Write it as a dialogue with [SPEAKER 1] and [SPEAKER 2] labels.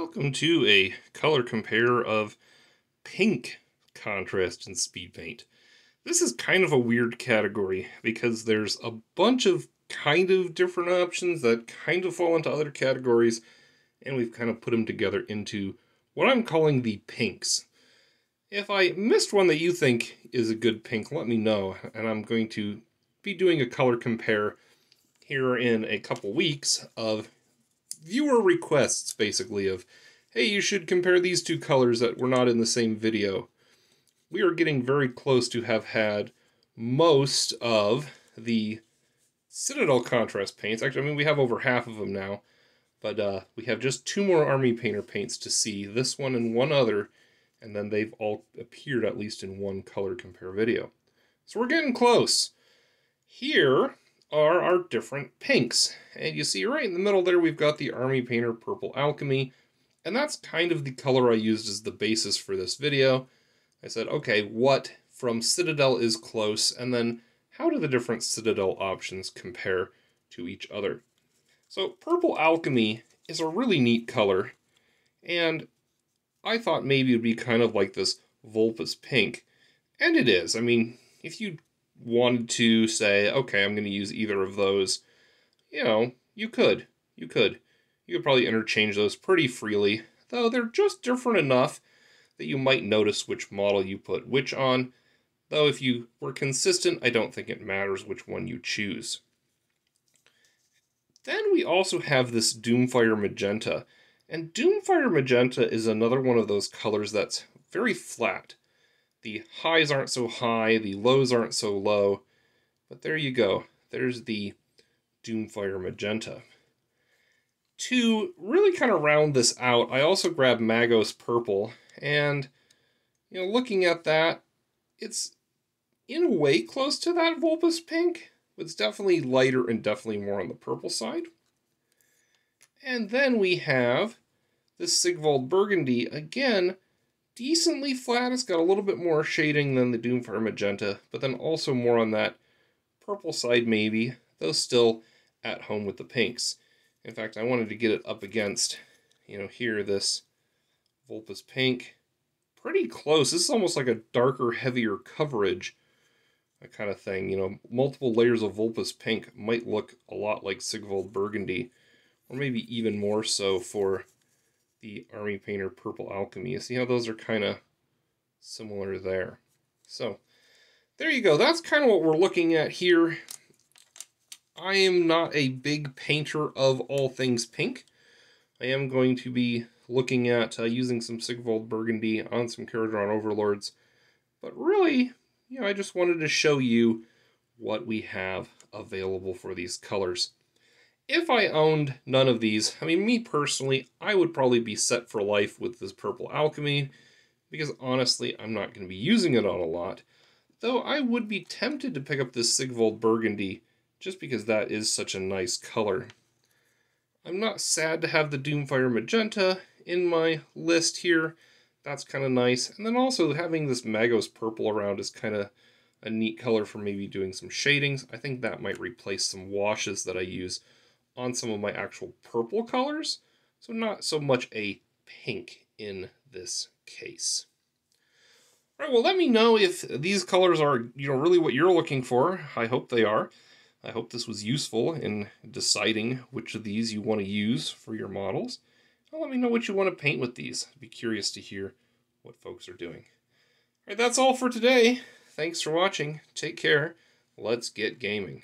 [SPEAKER 1] Welcome to a color compare of pink contrast in speed paint. This is kind of a weird category because there's a bunch of kind of different options that kind of fall into other categories and we've kind of put them together into what I'm calling the pinks. If I missed one that you think is a good pink, let me know and I'm going to be doing a color compare here in a couple weeks of viewer requests, basically, of, hey, you should compare these two colors that were not in the same video. We are getting very close to have had most of the Citadel contrast paints. Actually, I mean, we have over half of them now, but uh, we have just two more Army Painter paints to see, this one and one other, and then they've all appeared at least in one color compare video. So we're getting close. Here, are our different pinks. And you see right in the middle there, we've got the Army Painter Purple Alchemy. And that's kind of the color I used as the basis for this video. I said, okay, what from Citadel is close, and then how do the different Citadel options compare to each other? So Purple Alchemy is a really neat color, and I thought maybe it would be kind of like this Volupus pink, and it is. I mean, if you wanted to say, okay, I'm going to use either of those, you know, you could. You could. You could probably interchange those pretty freely, though they're just different enough that you might notice which model you put which on. Though if you were consistent, I don't think it matters which one you choose. Then we also have this Doomfire Magenta. And Doomfire Magenta is another one of those colors that's very flat. The highs aren't so high, the lows aren't so low. But there you go. There's the Doomfire Magenta. To really kind of round this out, I also grabbed Magos Purple. And, you know, looking at that, it's in a way close to that Volupus Pink. But it's definitely lighter and definitely more on the purple side. And then we have the Sigvald Burgundy. Again, decently flat. It's got a little bit more shading than the Doomfire Magenta, but then also more on that purple side maybe, though still at home with the pinks. In fact, I wanted to get it up against, you know, here, this Volupus Pink. Pretty close. This is almost like a darker, heavier coverage kind of thing. You know, multiple layers of Volupus Pink might look a lot like Sigvald Burgundy, or maybe even more so for the Army Painter Purple Alchemy. You see how those are kind of similar there. So there you go. That's kind of what we're looking at here. I am not a big painter of all things pink. I am going to be looking at uh, using some Sigvald Burgundy on some Kharadron Overlords. But really, you know, I just wanted to show you what we have available for these colors if I owned none of these, I mean, me personally, I would probably be set for life with this Purple Alchemy, because honestly, I'm not going to be using it on a lot. Though I would be tempted to pick up this Sigvald Burgundy, just because that is such a nice color. I'm not sad to have the Doomfire Magenta in my list here. That's kind of nice. And then also having this Magos Purple around is kind of a neat color for maybe doing some shadings. I think that might replace some washes that I use on some of my actual purple colors, so not so much a pink in this case. All right, well, let me know if these colors are, you know, really what you're looking for. I hope they are. I hope this was useful in deciding which of these you want to use for your models. let me know what you want to paint with these. I'd be curious to hear what folks are doing. All right, that's all for today. Thanks for watching. Take care. Let's get gaming.